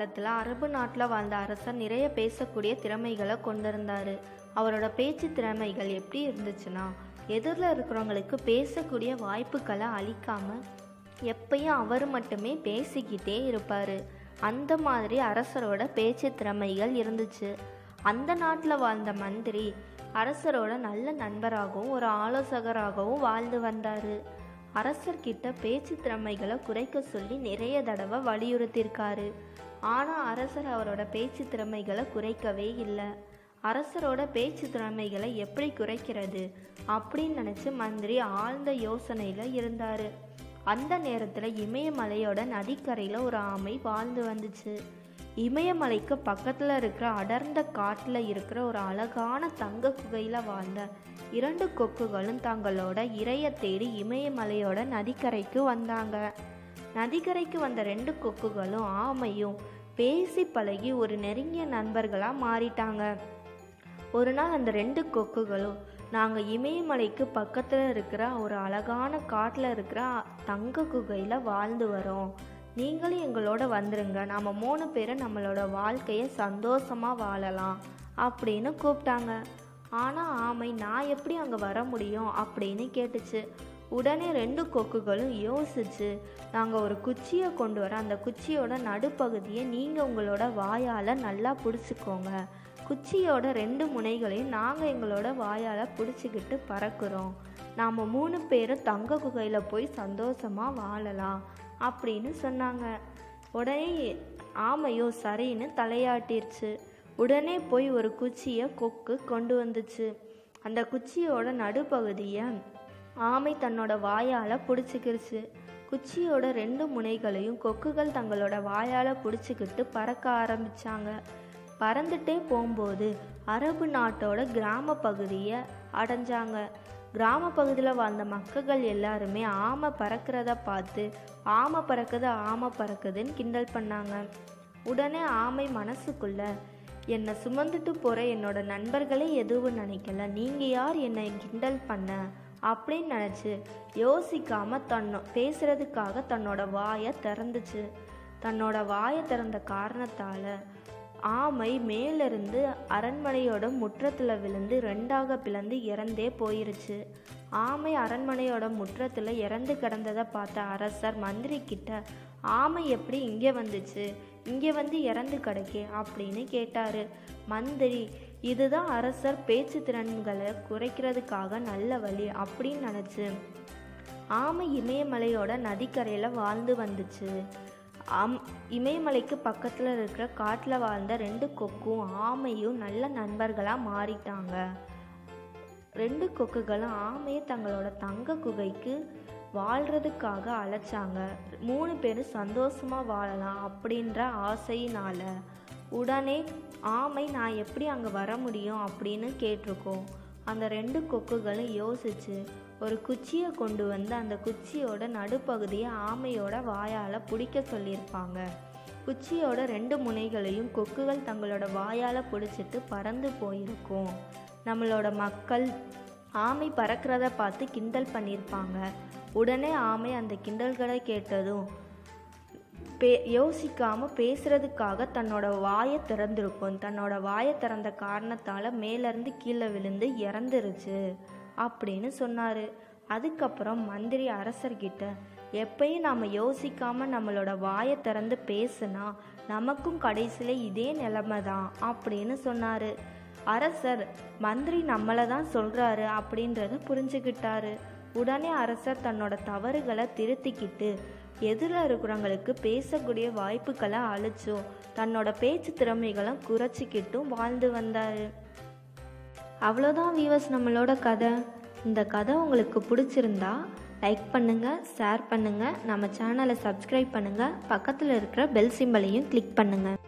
காலத்தில் அரபு நாட்டில் வாழ்ந்த அரசர் நிறைய பேசக்கூடிய திறமைகளை கொண்டிருந்தார். அவரோட பேச்சு திறமைகள் எப்படி இருந்துச்சுன்னா எதிரில் இருக்கிறவங்களுக்கு பேசக்கூடிய வாய்ப்புகளை அளிக்காமல் எப்பயும் அவர் மட்டுமே பேசிக்கிட்டே இருப்பார். அந்த மாதிரி அரசரோட பேச்சு திறமைகள் இருந்துச்சு. அந்த நாட்டில் வாழ்ந்த மந்திரி அரசரோட நல்ல நண்பராகவும் ஒரு ஆலோசகராகவும் வாழ்ந்து வந்தார். அரசர்கிட்ட பேச்சு திறமைகளை குறைக்க சொல்லி நிறைய தடவை வலியுறுத்தியிருக்காரு. ஆனால் அரசர் அவரோட பேச்சு திறமைகளை குறைக்கவே இல்லை. அரசரோட பேச்சு திறமைகளை எப்படி குறைக்கிறது அப்படின்னு நினச்சி மந்திரி ஆழ்ந்த யோசனையில் இருந்தார். அந்த நேரத்தில் இமயமலையோட நதிக்கரையில் ஒரு ஆமை வாழ்ந்து வந்துச்சு. இமயமலைக்கு பக்கத்தில் இருக்கிற அடர்ந்த காட்டில் இருக்கிற ஒரு அழகான தங்க குகையில் வாழ்ந்த இரண்டு கொக்குகளும் தங்களோட இறைய தேடி இமயமலையோட நதிக்கரைக்கு வந்தாங்க. நதிக்கரைக்கு வந்த ரெண்டு கொக்குகளும் ஆமையும் பேசி பழகி ஒரு நெருங்கிய நண்பர்களாக மாறிட்டாங்க. ஒரு நாள் அந்த ரெண்டு கொக்குகளும் நாங்கள் இமயமலைக்கு பக்கத்தில் இருக்கிற ஒரு அழகான காட்டில் இருக்கிற தங்க குகையில் வாழ்ந்து வரோம். நீங்களும் எங்களோட வந்துருங்க. நம்ம மூணு பேரும் நம்மளோட வாழ்க்கையை சந்தோஷமாக வாழலாம் அப்படின்னு கூப்பிட்டாங்க. ஆனால் ஆமை நான் எப்படி அங்கே வர முடியும்? அப்படின்னு கேட்டுச்சு. உடனே ரெண்டு கொக்குகளும் யோசிச்சு நாங்கள் ஒரு குச்சியை கொண்டு வர அந்த குச்சியோட நடுப்பகுதியை நீங்கள் உங்களோட வாயால் நல்லா பிடிச்சிக்கோங்க. குச்சியோட ரெண்டு முனைகளையும் நாங்கள் எங்களோட வாயால் பிடிச்சிக்கிட்டு பறக்கிறோம். நாம் மூணு பேரும் தங்க குகையில் போய் சந்தோஷமாக வாழலாம் அப்படின்னு சொன்னாங்க. உடனே ஆமையோ சரின்னு தலையாட்டிருச்சு. உடனே போய் ஒரு குச்சியை கொக்கு கொண்டு வந்துச்சு. அந்த குச்சியோட நடுப்பகுதியை ஆமை தன்னோட வாயால் பிடிச்சிக்கிருச்சு. குச்சியோட ரெண்டு முனைகளையும் கொக்குகள் தங்களோட வாயால் பிடிச்சிக்கிட்டு பறக்க ஆரம்பிச்சாங்க. பறந்துட்டே போகும்போது அரபு நாட்டோட கிராம பகுதியை அடைஞ்சாங்க. கிராம பகுதியில் வாழ்ந்த மக்கள் எல்லாருமே ஆமை பறக்கிறத பார்த்து ஆமை பறக்குது ஆமை பறக்குதுன்னு கிண்டல் பண்ணாங்க. உடனே ஆமை மனசுக்குள்ள என்னை சுமந்துட்டு போகிற என்னோட நண்பர்களே எதுவும் நினைக்கல. நீங்கள் யார்? என்னை கிண்டல் பண்ண அப்படின்னு நினச்சி யோசிக்காமல் தன்னோ பேசுகிறதுக்காக தன்னோட வாயை திறந்துச்சு. தன்னோட வாயை திறந்த காரணத்தால் ஆமை மேலிருந்து அரண்மனையோட முற்றத்தில் விழுந்து ரெண்டாக பிளந்து இறந்தே போயிருச்சு. ஆமை அரண்மனையோட முற்றத்தில் இறந்து கிடந்ததை பார்த்த அரசர் மந்திரி கிட்ட ஆமை எப்படி இங்கே வந்துச்சு? இங்கே வந்து இறந்து கிடக்கே அப்படின்னு கேட்டார். மந்திரி இதுதான் அரசர் பேச்சு திறன்களை குறைக்கிறதுக்காக நல்ல வழி அப்படின்னு நினச்சி. ஆமை இமயமலையோட நதிக்கரையில் வாழ்ந்து வந்துச்சு. அம் இமயமலைக்கு பக்கத்தில் இருக்கிற காட்டில் வாழ்ந்த ரெண்டு கொக்கும் ஆமையும் நல்ல நண்பர்களாக மாறிட்டாங்க. ரெண்டு கொக்குகளும் ஆமையை தங்களோட தங்க குகைக்கு வாழ்கிறதுக்காக அழைச்சாங்க. மூணு பேரும் சந்தோஷமாக வாழலாம் அப்படின்ற ஆசையினால் உடனே ஆமை நான் எப்படி அங்கே வர முடியும்? அப்படின்னு கேட்டிருக்கோம். அந்த ரெண்டு கொக்குகளும் யோசிச்சு ஒரு குச்சியை கொண்டு வந்து அந்த குச்சியோட நடுப்பகுதியை ஆமையோட வாயால் பிடிக்க சொல்லியிருப்பாங்க. குச்சியோட ரெண்டு முனைகளையும் கொக்குகள் தங்களோட வாயால் பிடிச்சிட்டு பறந்து போயிருக்கும். நம்மளோட மக்கள் ஆமை பறக்கிறத பார்த்து கிண்டல் பண்ணியிருப்பாங்க. உடனே ஆமை அந்த கிண்டல்களை கேட்டதும் பே யோசிக்காமல் பேசுகிறதுக்காக தன்னோட வாயை திறந்திருக்கும். தன்னோட வாயை திறந்த காரணத்தால் மேலேருந்து கீழே விழுந்து இறந்துருச்சு அப்படின்னு சொன்னார். அதுக்கப்புறம் மந்திரி அரசர்கிட்ட எப்பயும் நாம் யோசிக்காமல் நம்மளோட வாயை திறந்து பேசுனா நமக்கும் கடைசியில் இதே நிலைமை தான் அப்படின்னு சொன்னார். அரசர் மந்திரி நம்மளை தான் சொல்கிறாரு அப்படின்றத புரிஞ்சுக்கிட்டாரு உடனே அரசர் தன்னோட தவறுகளை திருத்திக்கிட்டு எதிரில் இருக்கிறவங்களுக்கு பேசக்கூடிய வாய்ப்புகளை அழிச்சும் தன்னோட பேச்சு திறமைகளும் குறைச்சிக்கிட்டும் வாழ்ந்து வந்தார். அவ்வளோதான் வீவர்ஸ் நம்மளோட கதை. இந்த கதை உங்களுக்கு பிடிச்சிருந்தா லைக் பண்ணுங்கள் ஷேர் பண்ணுங்கள் நம்ம சேனலை சப்ஸ்கிரைப் பண்ணுங்கள் பக்கத்தில் இருக்கிற பெல் சிம்பலையும் கிளிக் பண்ணுங்கள்